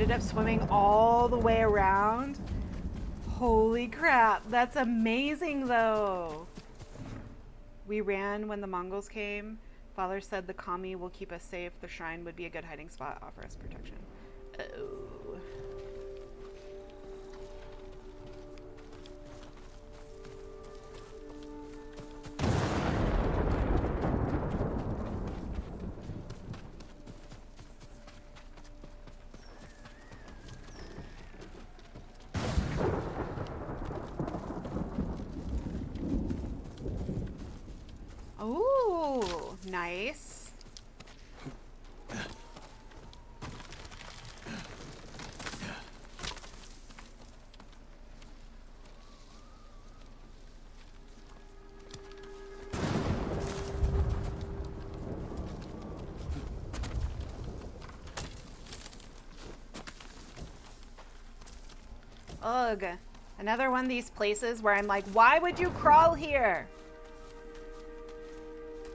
ended up swimming all the way around. Holy crap, that's amazing though. We ran when the Mongols came. Father said the kami will keep us safe. The shrine would be a good hiding spot, offer us protection. Oh. Nice. Ugh. Another one of these places where I'm like, why would you crawl here?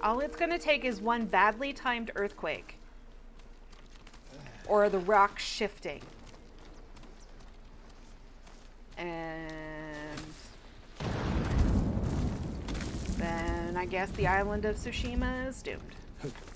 All it's going to take is one badly timed earthquake. Or the rock shifting. And then I guess the island of Tsushima is doomed.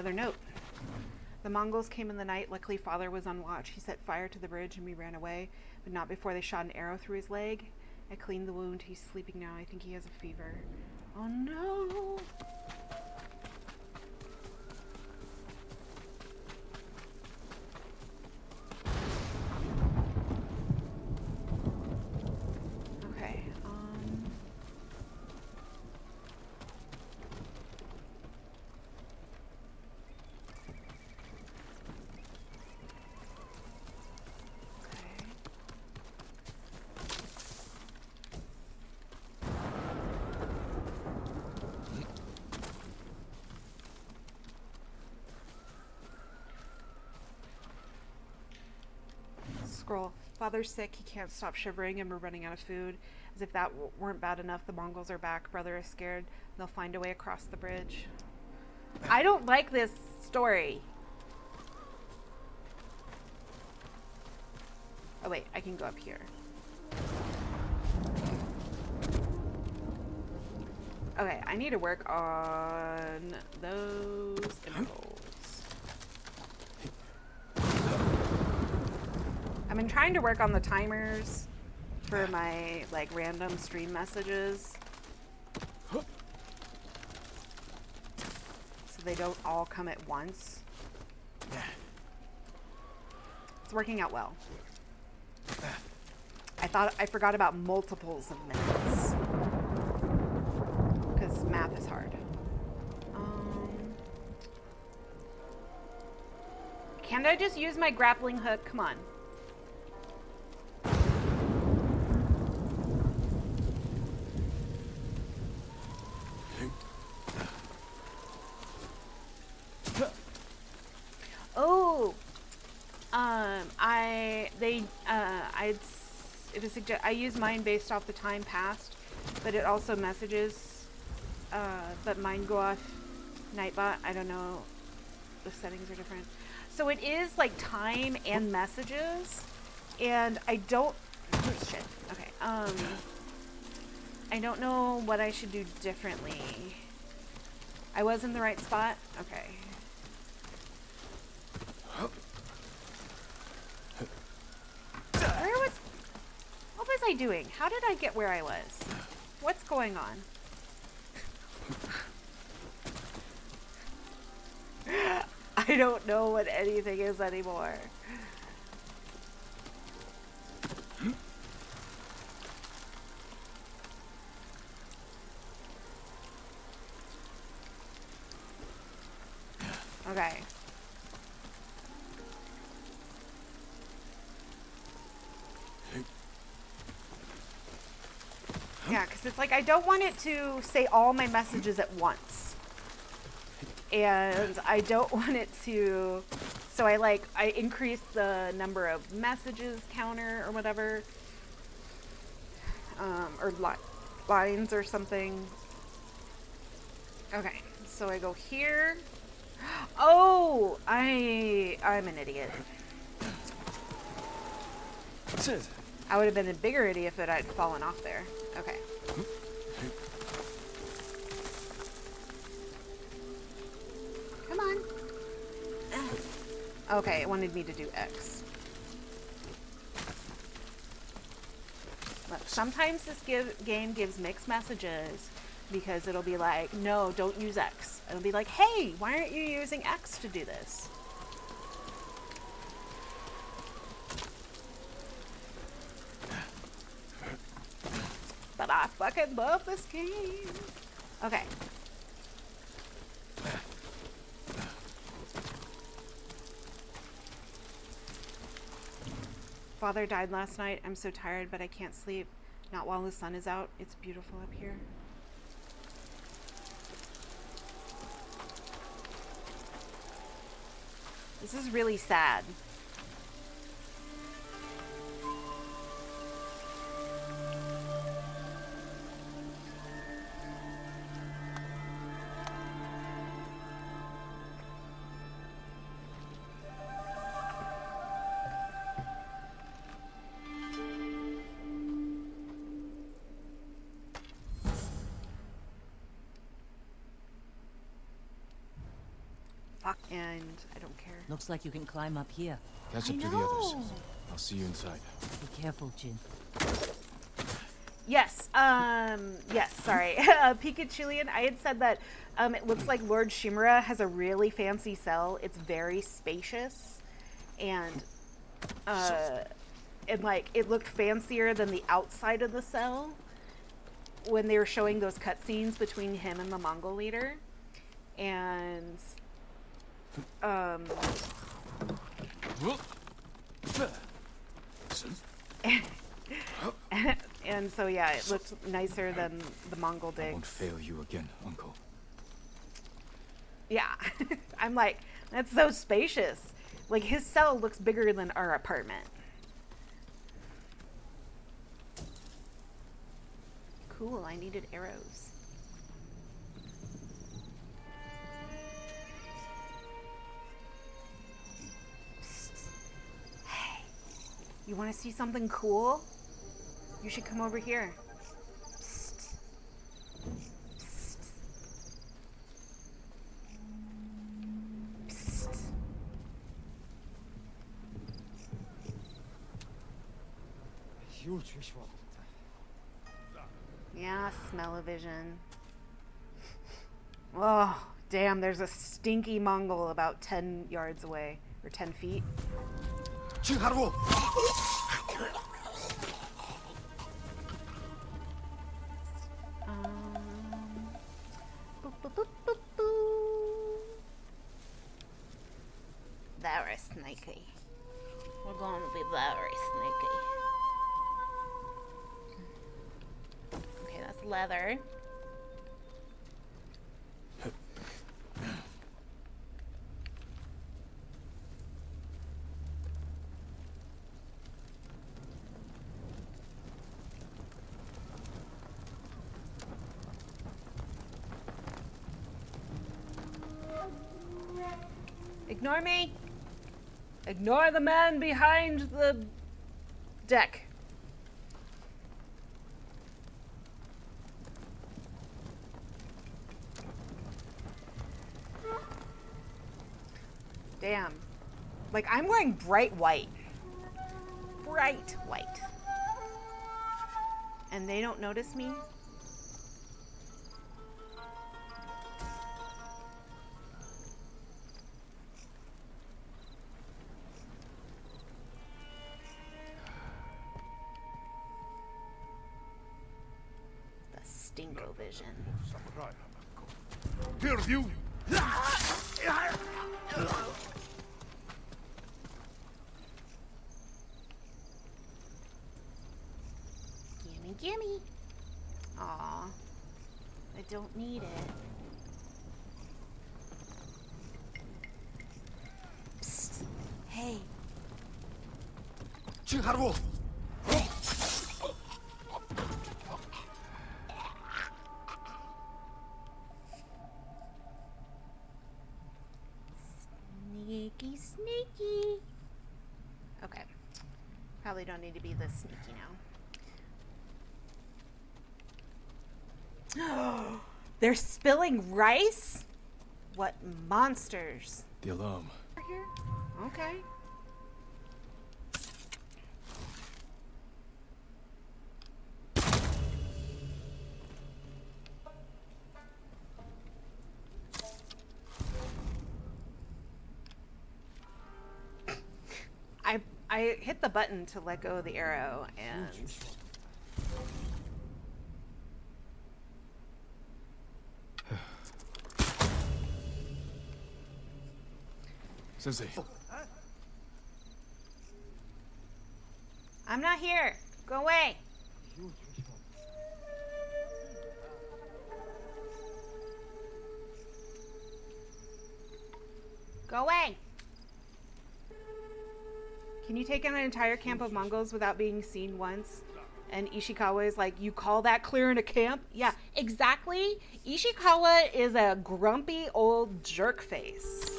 another note. The Mongols came in the night. Luckily, father was on watch. He set fire to the bridge and we ran away, but not before they shot an arrow through his leg. I cleaned the wound. He's sleeping now. I think he has a fever. Oh no! Okay, um. Okay. Scroll. Father's sick. He can't stop shivering, and we're running out of food. As if that weren't bad enough, the Mongols are back. Brother is scared. They'll find a way across the bridge. I don't like this story. Oh wait, I can go up here. Okay, I need to work on those impulse. I've been trying to work on the timers for my like random stream messages. So they don't all come at once. It's working out well. I thought I forgot about multiples of minutes. Because math is hard. Um, can't I just use my grappling hook? Come on. Oh, um, I they uh, I it was suggest I use mine based off the time passed, but it also messages. Uh, but mine go off Nightbot. I don't know. The settings are different. So it is like time and messages, and I don't. Oh, shit. Okay. Um. I don't know what I should do differently. I was in the right spot. Okay. Where was... What was I doing? How did I get where I was? What's going on? I don't know what anything is anymore. Okay. Yeah, because it's like I don't want it to say all my messages at once. And I don't want it to. So I like, I increase the number of messages counter or whatever. Um, or li- lines or something. Okay, so I go here. Oh, I I'm an idiot. Says. I would have been a bigger idiot if it had fallen off there. Okay. Come on. Okay, it wanted me to do X. Look, sometimes this give, game gives mixed messages because it'll be like, no, don't use X. It'll be like, hey, why aren't you using X to do this? But I fucking love this game. Okay. Father died last night. I'm so tired, but I can't sleep. Not while the sun is out. It's beautiful up here. This is really sad. And I don't care. Looks like you can climb up here. Catch up to the others. I'll see you inside. Be careful, Jin. Yes. Um. Yes. Sorry. uh, Pikachulian. I had said that. Um. It looks like Lord Shimura has a really fancy cell. It's very spacious, and uh, and like it looked fancier than the outside of the cell when they were showing those cutscenes between him and the Mongol leader, and um. and so yeah, it looked nicer than the Mongol I won't fail you again, Uncle. Yeah. I'm like, that's so spacious. Like his cell looks bigger than our apartment. Cool, I needed arrows. You want to see something cool? You should come over here. Psst. Psst. Psst. Yeah, smell-o-vision. Oh, damn, there's a stinky Mongol about 10 yards away. Or 10 feet. Boop. Very sneaky. We're going to be very sneaky. Okay, that's leather. Ignore the man behind the deck. Damn. Like, I'm wearing bright white. Bright white. And they don't notice me? Sneaky, sneaky. Okay. Probably don't need to be this sneaky now. They're spilling rice? What monsters? The alarm. Okay. I hit the button to let go of the arrow and Sensei. I'm not here. Go away. Go away. Can you take on an entire camp of Mongols without being seen once? And Ishikawa is like, You call that clearing a camp? Yeah, exactly. Ishikawa is a grumpy old jerk face.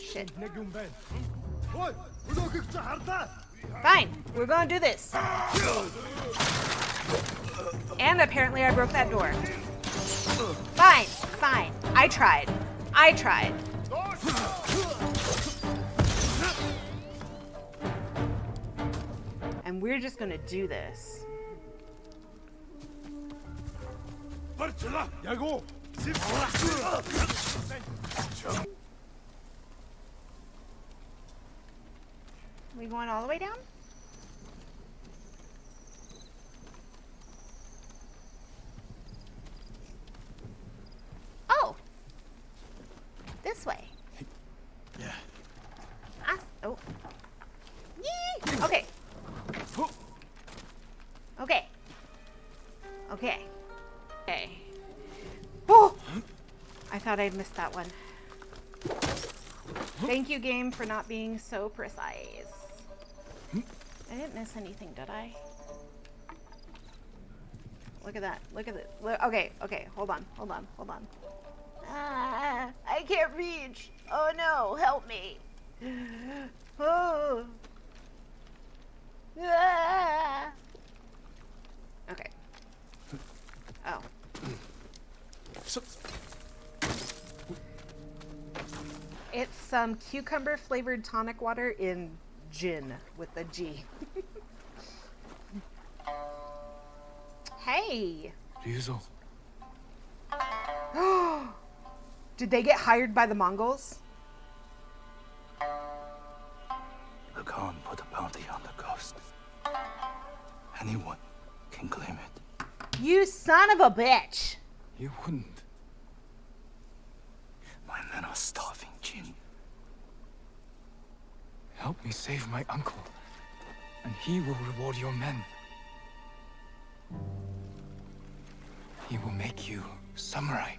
Shit. Fine, we're gonna do this. And apparently I broke that door. Fine, fine. I tried. I tried. We're just gonna do this. We going all the way down? I thought I'd missed that one. Thank you, game, for not being so precise. I didn't miss anything, did I? Look at that. Look at it. Okay, okay. Hold on. Hold on. Hold on. Ah, I can't reach. Oh no, help me. Oh. Ah. Okay. Oh. It's some cucumber flavored tonic water in gin with a G. hey! Ryuzo. Did they get hired by the Mongols? The Khan put a bounty on the ghost. Anyone can claim it. You son of a bitch! You wouldn't. My men are starving, Jin. Help me save my uncle, and he will reward your men. He will make you samurai.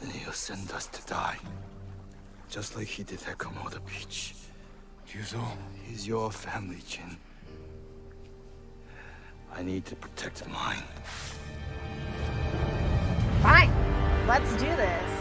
Then he'll send us to die. Just like he did at Komoda Beach. Ryuzo. He's your family, Jin. I need to protect mine. Fine, let's do this.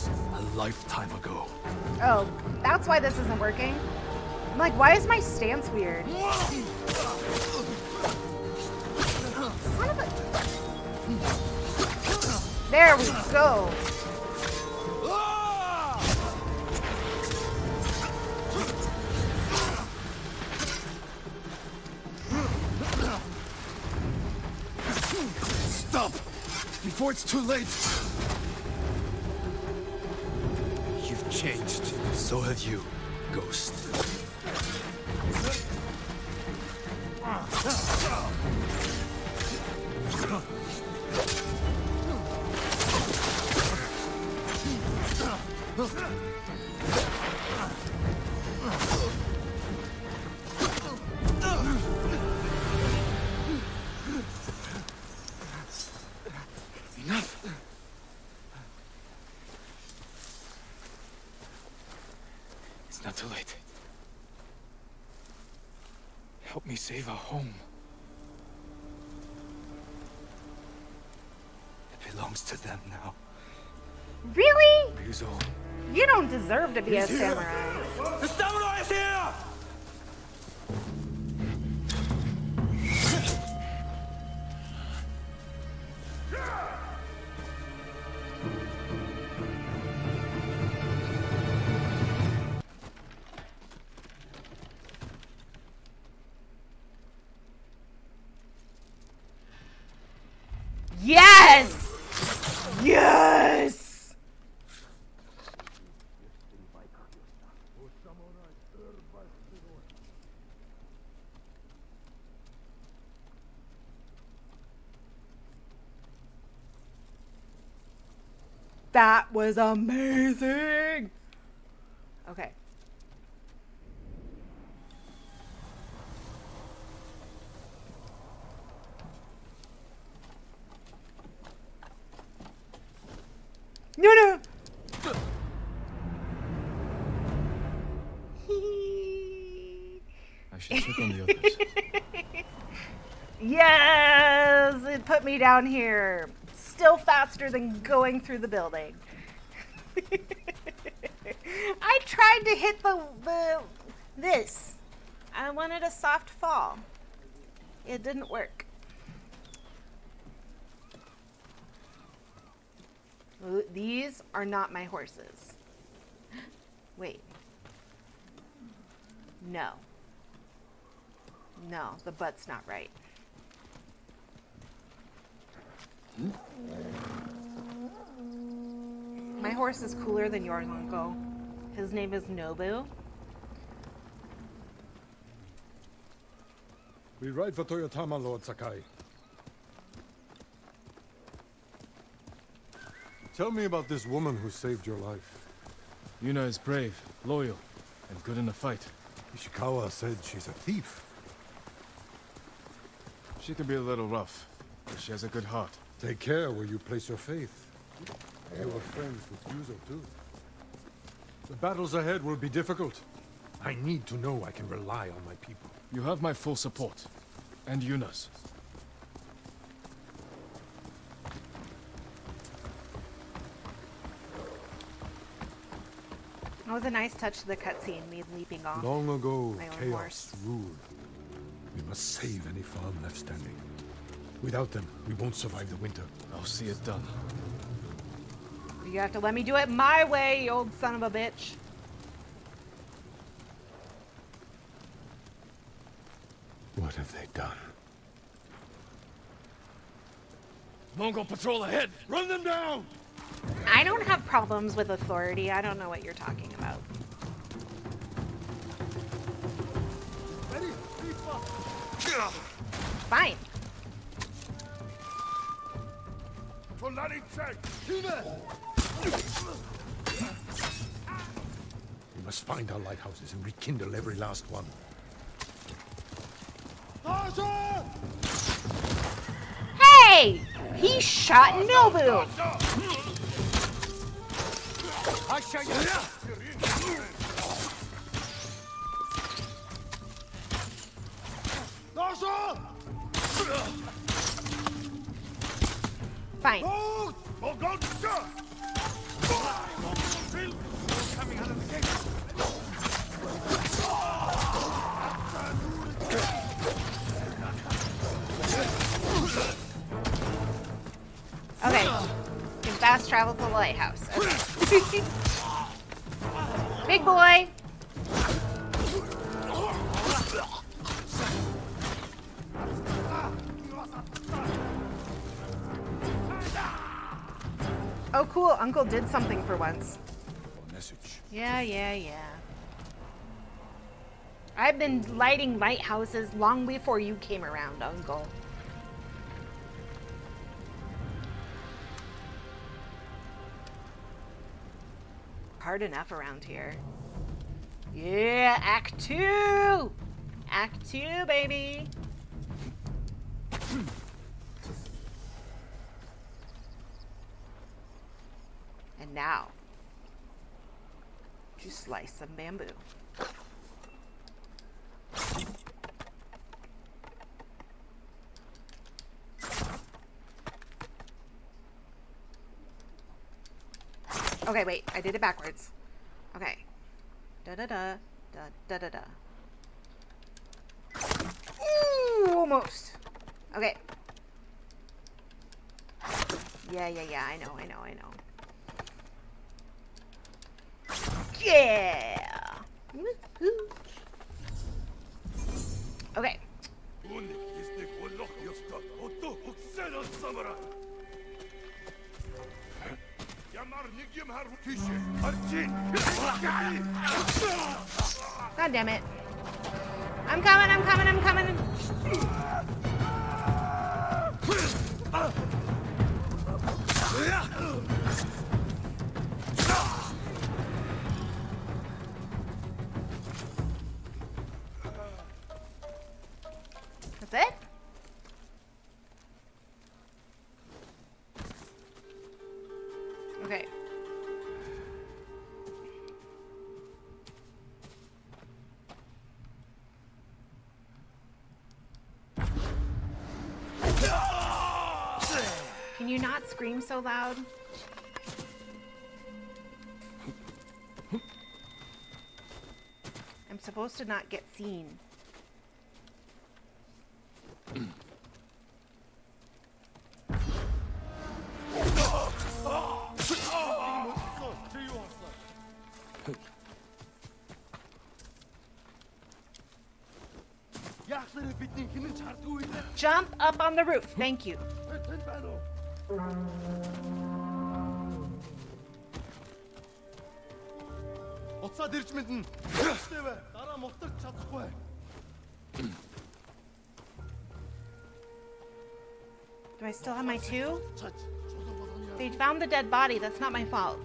Friends a lifetime ago. Oh, that's why this isn't working. I'm like, why is my stance weird? Son of a... There we go. Stop! Before it's too late! Have you, Ghost. Save our home. It belongs to them now. Really? Ryuzo. You don't deserve to be a He's here. samurai. The was amazing! Okay. No, no! I should check on the others. yes! It put me down here. Still faster than going through the building. I tried to hit the, the this. I wanted a soft fall. It didn't work. These are not my horses. Wait. No. No, the butt's not right. Hmm? My horse is cooler than yours, Uncle. His name is Nobu. We ride for Toyotama, Lord Sakai. Tell me about this woman who saved your life. Yuna is brave, loyal, and good in a fight. Ishikawa said she's a thief. She can be a little rough, but she has a good heart. Take care where you place your faith. You are friends with Ryuzo, too. The battles ahead will be difficult. I need to know I can rely on my people. You have my full support. And Yuna's. That was a nice touch to the cutscene, me leaping off. Long ago, chaos horse. ruled. We must save any farm left standing. Without them, we won't survive the winter. I'll see it done. You have to let me do it my way, you old son of a bitch. What have they done? Mongol patrol ahead! Run them down! I don't have problems with authority. I don't know what you're talking about. Ready? Fine. We must find our lighthouses and rekindle every last one. Hey! He shot Nobu! fine. Okay. You can fast travel to the lighthouse. Okay. Big boy. Oh, cool. Uncle did something for once. Message. Yeah, yeah, yeah. I've been lighting lighthouses long before you came around, Uncle. Hard enough around here. Yeah, Act 2! Act 2, baby! And now, you slice some bamboo. Okay, wait, I did it backwards. Okay. Da da da da da da da. Ooh, almost. Okay. Yeah, yeah, yeah, I know, I know, I know. Yeah. Okay. God damn it. I'm coming, I'm coming, I'm coming. Not scream so loud? I'm supposed to not get seen. Jump up on the roof. Thank you. Уцаад ирж мэднэ. Тэвэ. Дараа мултарч чадахгүй. Do I still have my two? Чаж. Чулуу болгоно яа. They found the dead body. That's not my fault.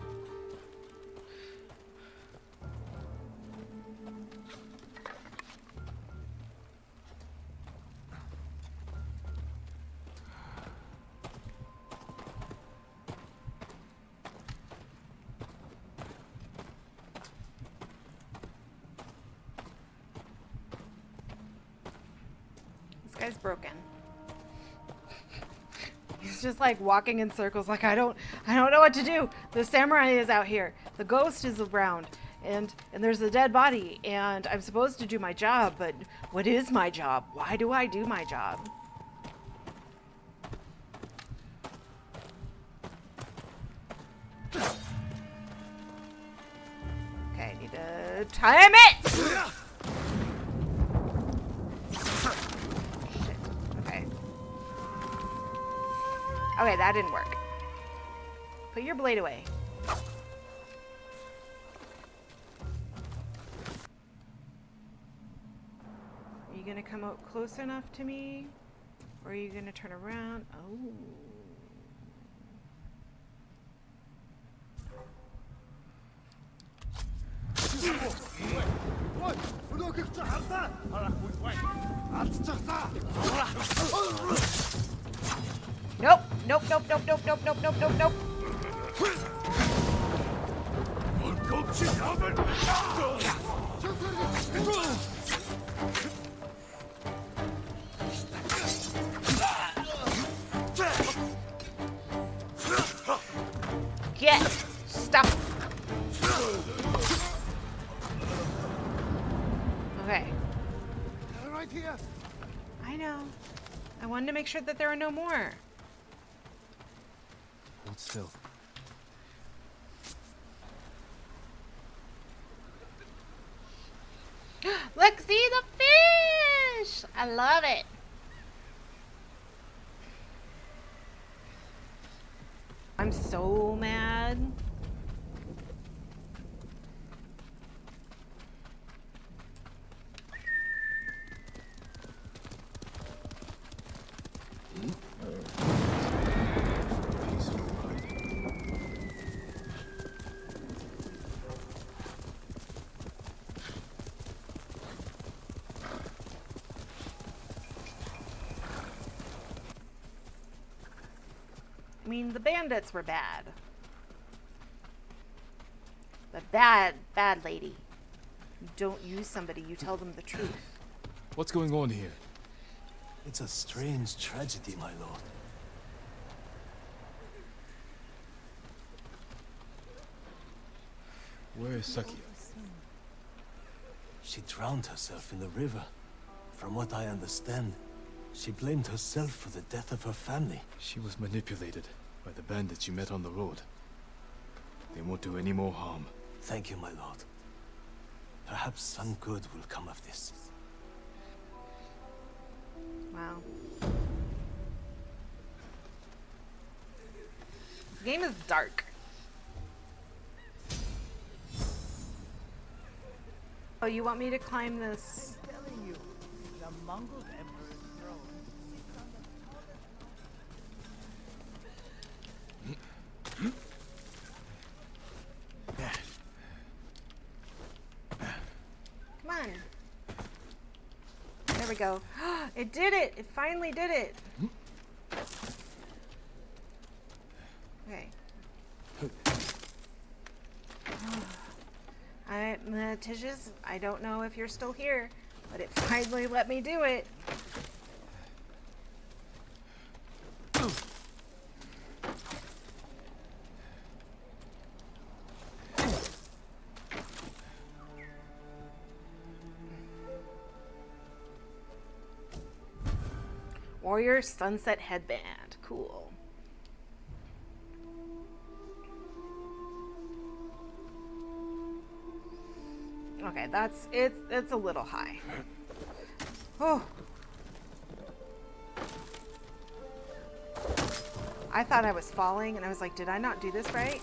Like walking in circles like I don't I don't know what to do. The samurai is out here. The ghost is around. And and there's a dead body and I'm supposed to do my job, but what is my job? Why do I do my job? Okay, I need to time it. Okay, that didn't work. Put your blade away. Are you gonna come out close enough to me? Or are you gonna turn around? Oh. Nope, nope, nope, nope, nope, nope, nope, nope, nope, nope. Get stuff. Okay. Right here. I know. I wanted to make sure that there are no more. Still. Look, see the fish! I love it. I'm so mad. Peaceful ride. I mean, the bandits were bad. But bad, bad lady. You don't use somebody, you tell them the truth. What's going on here? It's a strange tragedy, my lord. Where is Sakia? She drowned herself in the river. From what I understand, she blamed herself for the death of her family. She was manipulated by the bandits you met on the road. They won't do any more harm. Thank you, my lord. Perhaps some good will come of this. Wow. This game is dark. Oh, you want me to climb this? telling you, the Mongol Emperor's throne sits on the top Come on. There we go. It did it! It finally did it! Okay. I, Tish's, I don't know if you're still here, but it finally let me do it. Warrior Sunset Headband. Cool. Okay, that's it's it's a little high. Oh. I thought I was falling and I was like, did I not do this right?